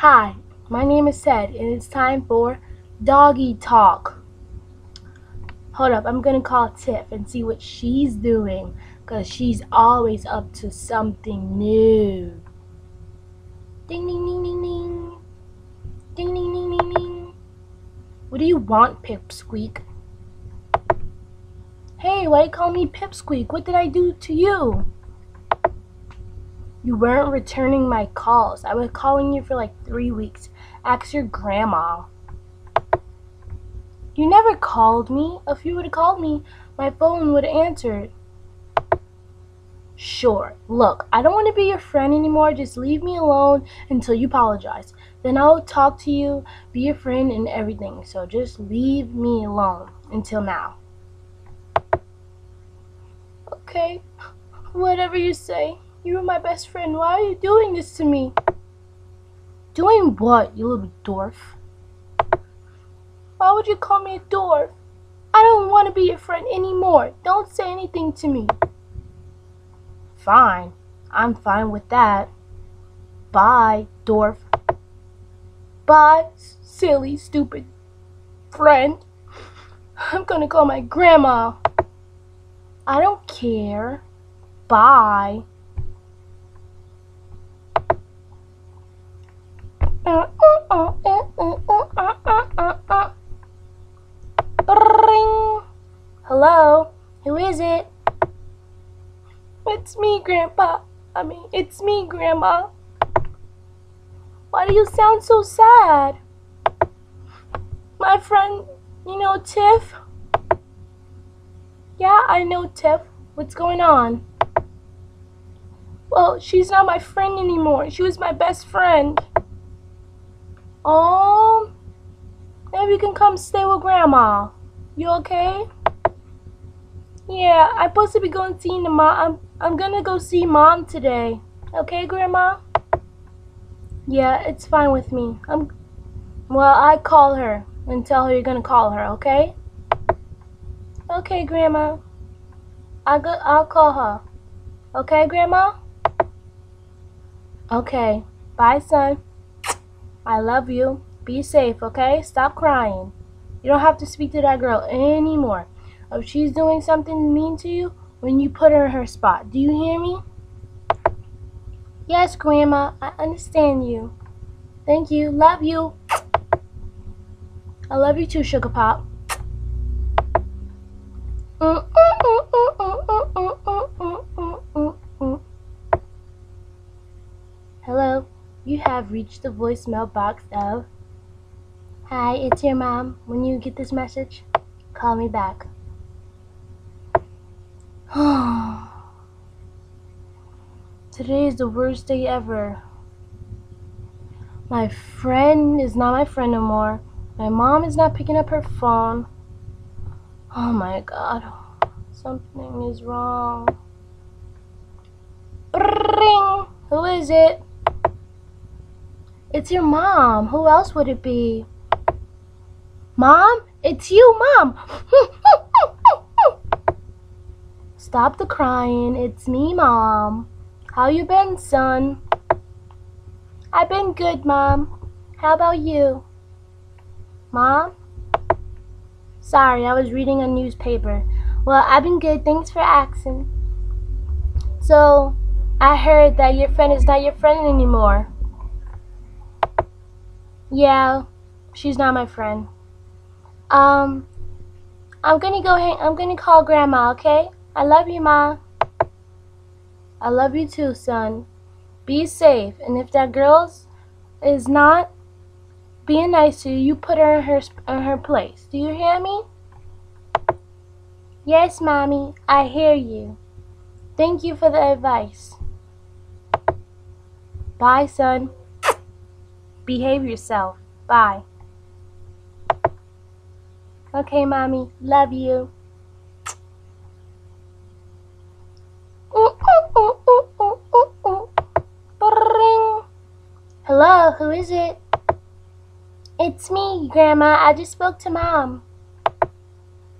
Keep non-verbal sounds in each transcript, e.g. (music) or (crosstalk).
Hi, my name is Ted, and it's time for Doggy Talk. Hold up, I'm gonna call Tiff and see what she's doing, because she's always up to something new. Ding ding ding ding ding. Ding ding ding ding ding. What do you want, Pipsqueak? Hey, why you call me Pipsqueak? What did I do to you? You weren't returning my calls. I was calling you for like three weeks. Ask your grandma. You never called me. If you would have called me, my phone would have answered. Sure. Look, I don't want to be your friend anymore. Just leave me alone until you apologize. Then I'll talk to you, be your friend, and everything. So just leave me alone until now. Okay. Whatever you say. You were my best friend. Why are you doing this to me? Doing what, you little dwarf? Why would you call me a dwarf? I don't want to be your friend anymore. Don't say anything to me. Fine. I'm fine with that. Bye, dwarf. Bye, silly, stupid friend. I'm gonna call my grandma. I don't care. Bye. Ring. Hello? Who is it? It's me, Grandpa. I mean, it's me, Grandma. Why do you sound so sad? My friend, you know Tiff? Yeah, I know Tiff. What's going on? Well, she's not my friend anymore. She was my best friend. Oh, maybe you can come stay with Grandma. You okay? Yeah, I'm supposed to be going to see the mom. I'm, I'm gonna go see Mom today. Okay, Grandma? Yeah, it's fine with me. I'm. Well, I call her and tell her you're gonna call her. Okay? Okay, Grandma. I go. I'll call her. Okay, Grandma? Okay. Bye, son. I love you. Be safe, okay? Stop crying. You don't have to speak to that girl anymore. If she's doing something mean to you, when you put her in her spot. Do you hear me? Yes, Grandma. I understand you. Thank you. Love you. I love you too, Sugar Pop. Hello. Have reached the voicemail box of Hi, it's your mom. When you get this message, call me back. (sighs) Today is the worst day ever. My friend is not my friend no more. My mom is not picking up her phone. Oh my god. Something is wrong. Ring! Who is it? It's your mom. Who else would it be? Mom? It's you, Mom! (laughs) Stop the crying. It's me, Mom. How you been, son? I've been good, Mom. How about you? Mom? Sorry, I was reading a newspaper. Well, I've been good. Thanks for asking. So, I heard that your friend is not your friend anymore. Yeah, she's not my friend. Um, I'm gonna go hang. I'm gonna call Grandma. Okay? I love you, Ma. I love you too, son. Be safe. And if that girl is not being nice to you, you put her in her in her place. Do you hear me? Yes, mommy. I hear you. Thank you for the advice. Bye, son. Behave yourself. Bye. Okay, mommy. Love you. Hello, who is it? It's me, Grandma. I just spoke to Mom.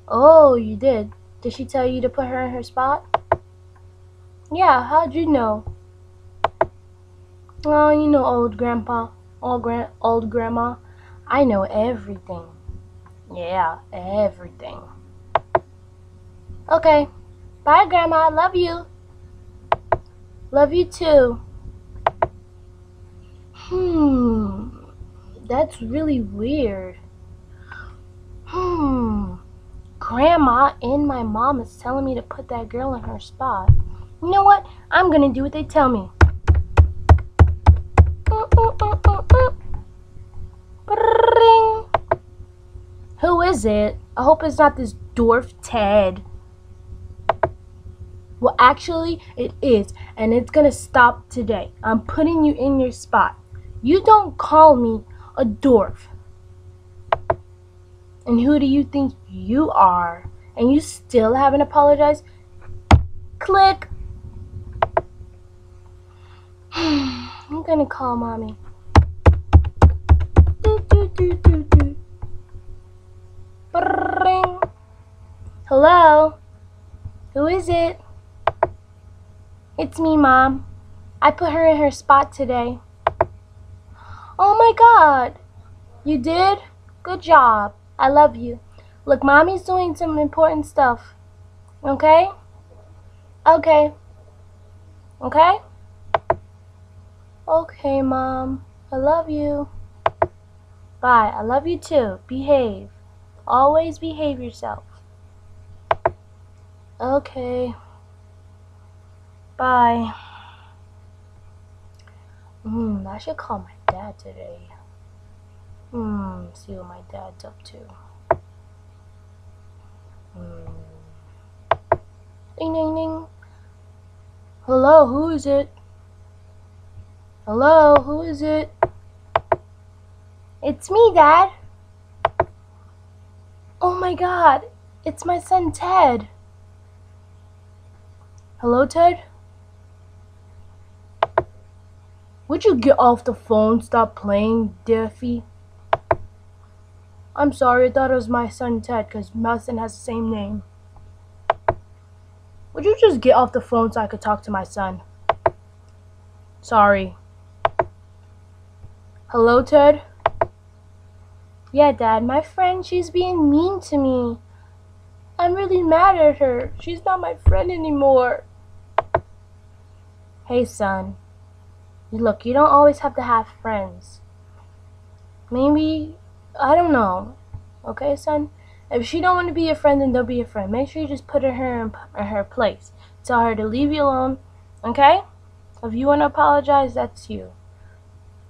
Oh, you did? Did she tell you to put her in her spot? Yeah, how'd you know? Oh, you know old Grandpa. Old, gran- old grandma. I know everything. Yeah, everything. Okay. Bye, Grandma. Love you. Love you too. Hmm. That's really weird. Hmm. Grandma and my mom is telling me to put that girl in her spot. You know what? I'm gonna do what they tell me. Ring. Who is it? I hope it's not this dwarf Ted. Well, actually, it is, and it's gonna stop today. I'm putting you in your spot. You don't call me a dwarf. And who do you think you are? And you still haven't apologized? Click. (sighs) I'm gonna call mommy. Is it? It's me, Mom. I put her in her spot today. Oh my god! You did? Good job. I love you. Look, Mommy's doing some important stuff. Okay? Okay. Okay? Okay, Mom. I love you. Bye. I love you too. Behave. Always behave yourself. Okay. Bye. Hmm, I should call my dad today. Hmm, see what my dad's up to. Hmm. Ding ding ding. Hello, who is it? Hello, who is it? It's me, Dad. Oh my god, it's my son Ted. Hello, Ted? Would you get off the phone? Stop playing, Daffy. I'm sorry, I thought it was my son Ted because my has the same name. Would you just get off the phone so I could talk to my son? Sorry. Hello, Ted? Yeah, Dad, my friend, she's being mean to me. I'm really mad at her. She's not my friend anymore. Hey, son. Look, you don't always have to have friends. Maybe, I don't know. Okay, son? If she don't want to be your friend, then don't be your friend. Make sure you just put her in her place. Tell her to leave you alone. Okay? If you want to apologize, that's you.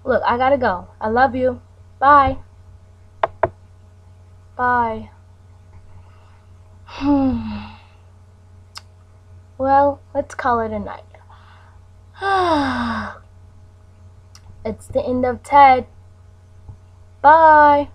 Look, I gotta go. I love you. Bye. Bye. Hmm. well, let's call it a night. (sighs) it's the end of Ted. Bye.